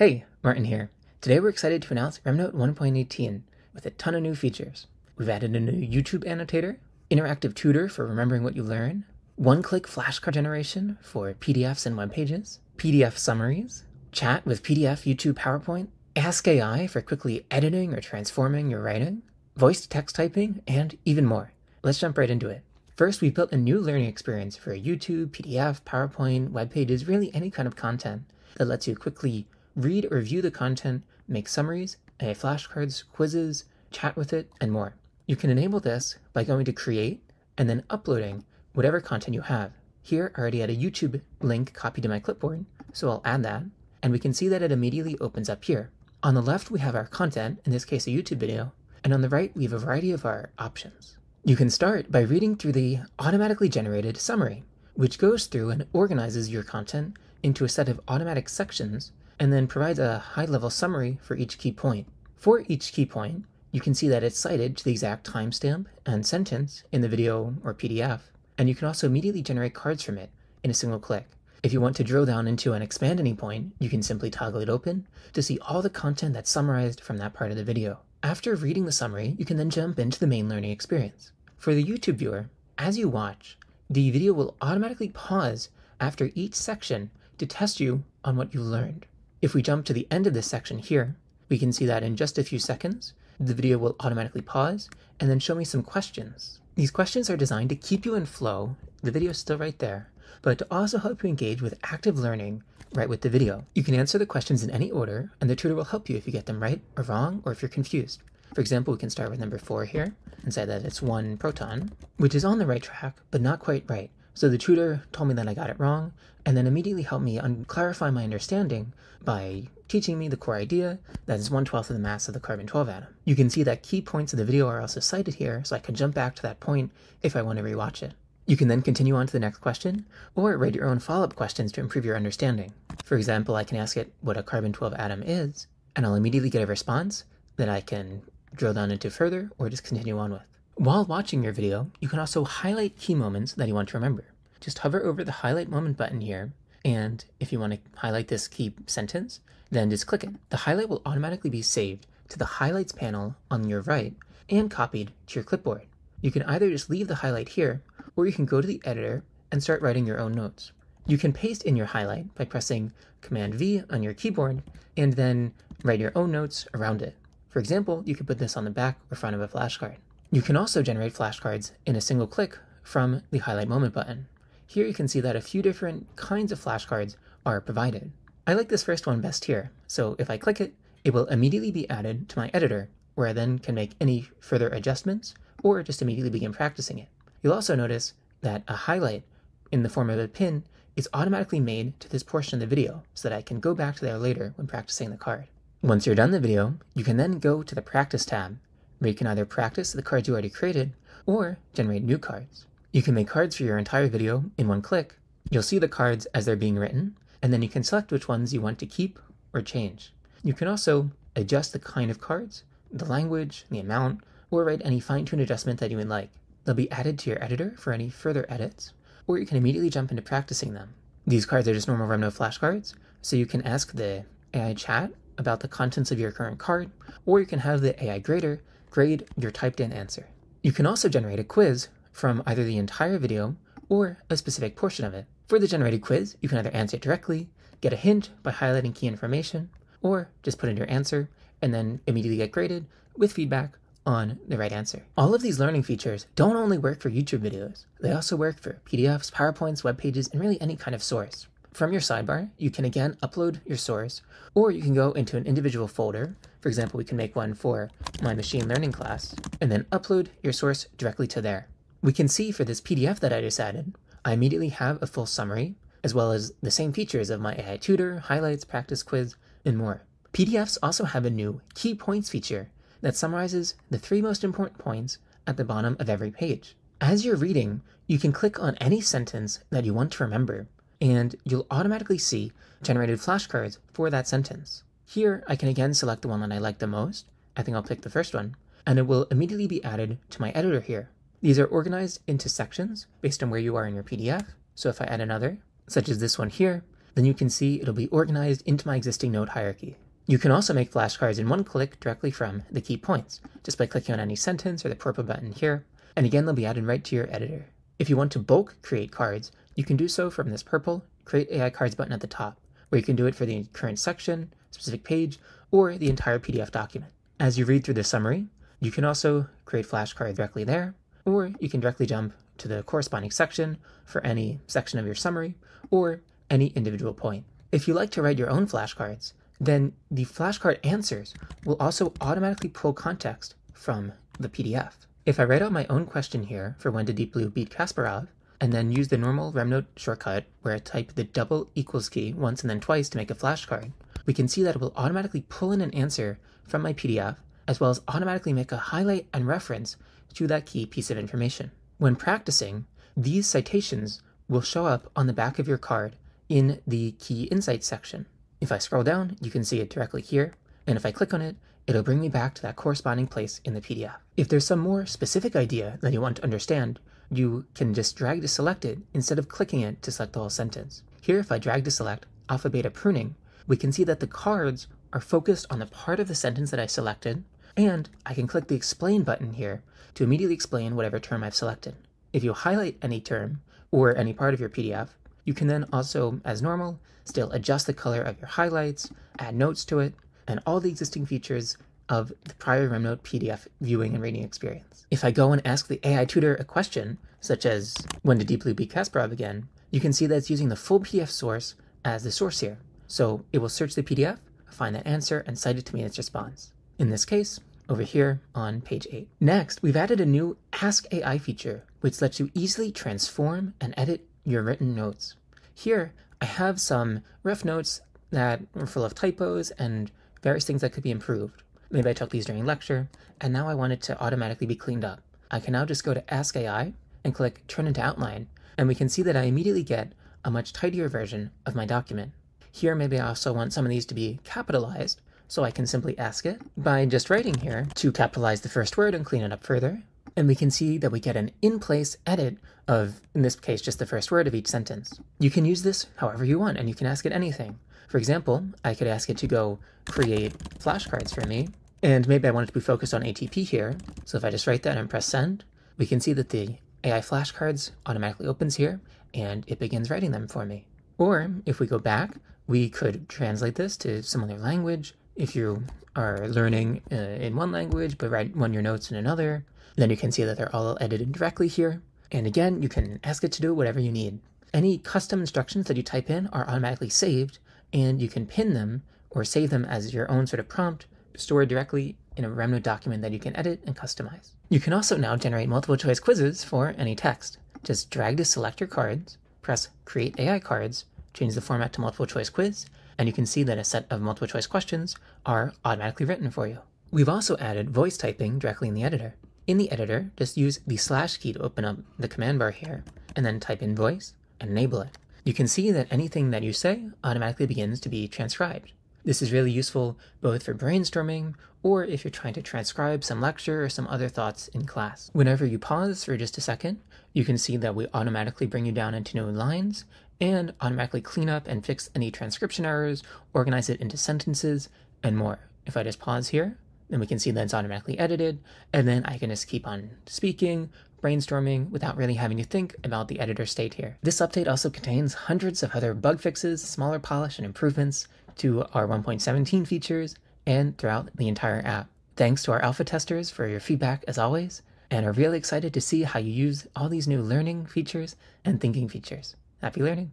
Hey, Martin here. Today we're excited to announce RemNote 1.18 with a ton of new features. We've added a new YouTube annotator, interactive tutor for remembering what you learn, one-click flashcard generation for PDFs and web pages, PDF summaries, chat with PDF, YouTube, PowerPoint, Ask AI for quickly editing or transforming your writing, voice to text typing, and even more. Let's jump right into it. First, we built a new learning experience for YouTube, PDF, PowerPoint, web pages, really any kind of content that lets you quickly read or view the content, make summaries, AI flashcards, quizzes, chat with it, and more. You can enable this by going to Create and then uploading whatever content you have. Here, I already had a YouTube link copied to my clipboard, so I'll add that, and we can see that it immediately opens up here. On the left, we have our content, in this case a YouTube video, and on the right, we have a variety of our options. You can start by reading through the automatically generated summary, which goes through and organizes your content into a set of automatic sections and then provides a high-level summary for each key point. For each key point, you can see that it's cited to the exact timestamp and sentence in the video or PDF, and you can also immediately generate cards from it in a single click. If you want to drill down into and expand any point, you can simply toggle it open to see all the content that's summarized from that part of the video. After reading the summary, you can then jump into the main learning experience. For the YouTube viewer, as you watch, the video will automatically pause after each section to test you on what you learned. If we jump to the end of this section here, we can see that in just a few seconds, the video will automatically pause and then show me some questions. These questions are designed to keep you in flow, the video is still right there, but to also help you engage with active learning right with the video. You can answer the questions in any order, and the tutor will help you if you get them right or wrong, or if you're confused. For example, we can start with number four here and say that it's one proton, which is on the right track, but not quite right. So the tutor told me that I got it wrong, and then immediately helped me un- clarify my understanding by teaching me the core idea that is 1 12th of the mass of the carbon 12 atom. You can see that key points of the video are also cited here, so I can jump back to that point if I want to rewatch it. You can then continue on to the next question, or write your own follow-up questions to improve your understanding. For example, I can ask it what a carbon-12 atom is, and I'll immediately get a response that I can drill down into further or just continue on with. While watching your video, you can also highlight key moments that you want to remember. Just hover over the highlight moment button here, and if you want to highlight this key sentence, then just click it. The highlight will automatically be saved to the highlights panel on your right and copied to your clipboard. You can either just leave the highlight here or you can go to the editor and start writing your own notes. You can paste in your highlight by pressing Command V on your keyboard and then write your own notes around it. For example, you could put this on the back or front of a flashcard. You can also generate flashcards in a single click from the highlight moment button. Here you can see that a few different kinds of flashcards are provided. I like this first one best here, so if I click it, it will immediately be added to my editor, where I then can make any further adjustments or just immediately begin practicing it. You'll also notice that a highlight in the form of a pin is automatically made to this portion of the video so that I can go back to there later when practicing the card. Once you're done the video, you can then go to the practice tab where you can either practice the cards you already created or generate new cards. You can make cards for your entire video in one click. You'll see the cards as they're being written, and then you can select which ones you want to keep or change. You can also adjust the kind of cards, the language, the amount, or write any fine-tuned adjustment that you would like. They'll be added to your editor for any further edits, or you can immediately jump into practicing them. These cards are just normal RemNote flashcards, so you can ask the AI chat about the contents of your current card, or you can have the AI grader grade your typed in answer. You can also generate a quiz from either the entire video or a specific portion of it. For the generated quiz, you can either answer it directly, get a hint by highlighting key information, or just put in your answer and then immediately get graded with feedback on the right answer. All of these learning features don't only work for YouTube videos, they also work for PDFs, PowerPoints, web pages, and really any kind of source. From your sidebar, you can again upload your source, or you can go into an individual folder. For example, we can make one for my machine learning class, and then upload your source directly to there. We can see for this PDF that I just added, I immediately have a full summary, as well as the same features of my AI tutor, highlights, practice quiz, and more. PDFs also have a new key points feature that summarizes the three most important points at the bottom of every page. As you're reading, you can click on any sentence that you want to remember, and you'll automatically see generated flashcards for that sentence. Here, I can again select the one that I like the most. I think I'll pick the first one, and it will immediately be added to my editor here. These are organized into sections based on where you are in your PDF. So if I add another, such as this one here, then you can see it'll be organized into my existing note hierarchy. You can also make flashcards in one click directly from the key points, just by clicking on any sentence or the purple button here, and again they'll be added right to your editor. If you want to bulk create cards, you can do so from this purple Create AI Cards button at the top, where you can do it for the current section, specific page, or the entire PDF document. As you read through the summary, you can also create flashcards directly there, or you can directly jump to the corresponding section for any section of your summary, or any individual point. If you like to write your own flashcards, then the flashcard answers will also automatically pull context from the PDF. If I write out my own question here for when did Deep Blue beat Kasparov, and then use the normal RemNote shortcut where I type the double equals key once and then twice to make a flashcard, we can see that it will automatically pull in an answer from my PDF, as well as automatically make a highlight and reference to that key piece of information. When practicing, these citations will show up on the back of your card in the Key Insights section. If I scroll down, you can see it directly here, and if I click on it, it'll bring me back to that corresponding place in the PDF. If there's some more specific idea that you want to understand, you can just drag to select it instead of clicking it to select the whole sentence. Here, if I drag to select alpha beta pruning, we can see that the cards are focused on the part of the sentence that I selected, and I can click the explain button here to immediately explain whatever term I've selected. If you highlight any term or any part of your PDF, you can then also, as normal, still adjust the color of your highlights, add notes to it, and all the existing features of the prior RemNote PDF viewing and reading experience. If I go and ask the AI tutor a question, such as when did Deep Blue beat Kasparov again, you can see that it's using the full PDF source as the source here. So it will search the PDF, find that answer, and cite it to me in its response. In this case, over here on page 8. Next, we've added a new Ask AI feature, which lets you easily transform and edit your written notes. Here, I have some rough notes that are full of typos and various things that could be improved. Maybe I took these during lecture, and now I want it to automatically be cleaned up. I can now just go to Ask AI and click Turn into Outline, and we can see that I immediately get a much tidier version of my document. Here, maybe I also want some of these to be capitalized, so I can simply ask it by just writing here to capitalize the first word and clean it up further. And we can see that we get an in-place edit of, in this case, just the first word of each sentence. You can use this however you want, and you can ask it anything. For example, I could ask it to go create flashcards for me, and maybe I want it to be focused on ATP here. So if I just write that and press send, we can see that the AI flashcards automatically opens here and it begins writing them for me. Or if we go back, we could translate this to some other language. If you are learning uh, in one language but write one your notes in another, then you can see that they're all edited directly here. And again, you can ask it to do whatever you need. Any custom instructions that you type in are automatically saved, and you can pin them or save them as your own sort of prompt stored directly in a RemNote document that you can edit and customize. You can also now generate multiple choice quizzes for any text. Just drag to select your cards, press Create AI Cards, change the format to multiple choice quiz, and you can see that a set of multiple choice questions are automatically written for you. We've also added voice typing directly in the editor. In the editor, just use the slash key to open up the command bar here, and then type in voice and enable it. You can see that anything that you say automatically begins to be transcribed. This is really useful both for brainstorming or if you're trying to transcribe some lecture or some other thoughts in class. Whenever you pause for just a second, you can see that we automatically bring you down into new lines and automatically clean up and fix any transcription errors, organize it into sentences, and more. If I just pause here, then we can see that it's automatically edited, and then I can just keep on speaking, brainstorming without really having to think about the editor state here. This update also contains hundreds of other bug fixes, smaller polish, and improvements to our 1.17 features and throughout the entire app. Thanks to our alpha testers for your feedback as always, and are really excited to see how you use all these new learning features and thinking features. Happy learning!